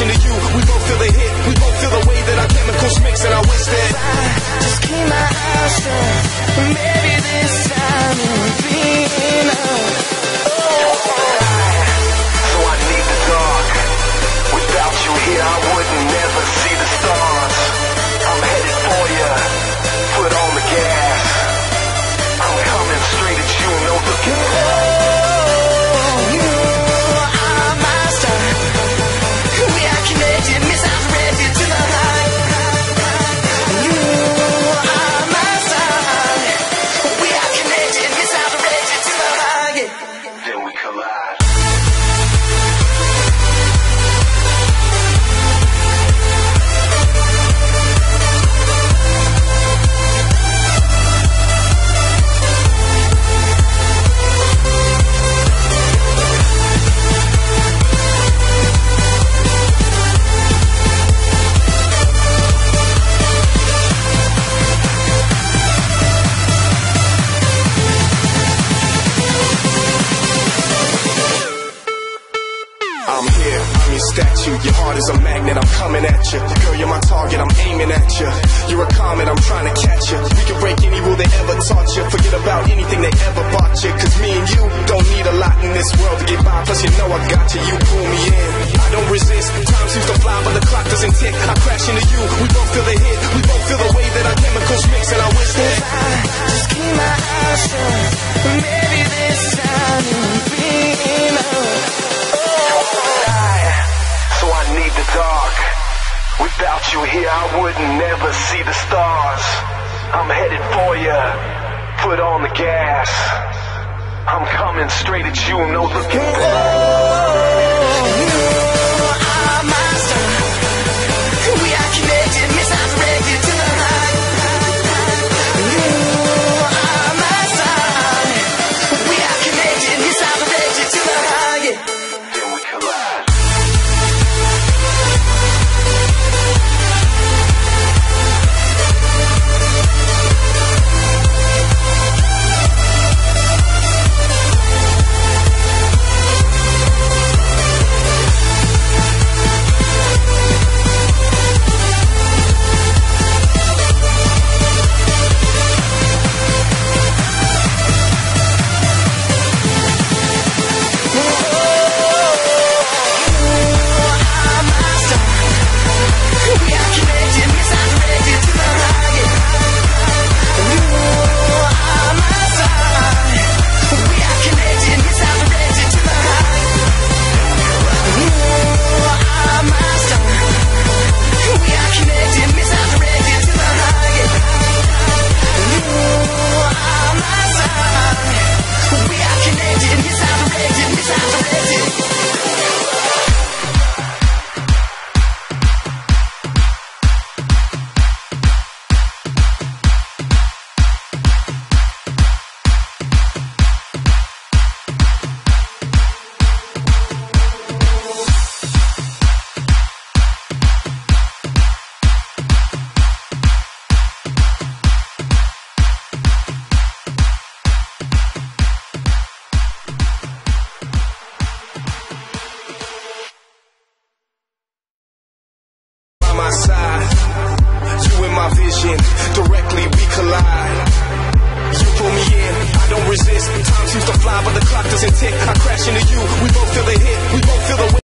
into you, we both feel the hit. We both feel the way that our chemicals mix, and I wish that I just keep my eyes shut. Maybe this time heart is a magnet, I'm coming at you. Girl, you're my target, I'm aiming at you. You're a comet, I'm trying to catch you. We can break any rule they ever taught you. Forget about anything they ever bought you. Cause me and you don't need a lot in this world to get by. Plus, you know I got you, you pull me in. I don't resist, time seems to fly, but the clock doesn't tick. I crash into you, we both feel the hit. We both feel the way that our chemicals mix, and I wish that. I You here, I wouldn't never see the stars. I'm headed for you. Foot on the gas. I'm coming straight at you, no looking back. Tick. I crash into you, we both feel the hit.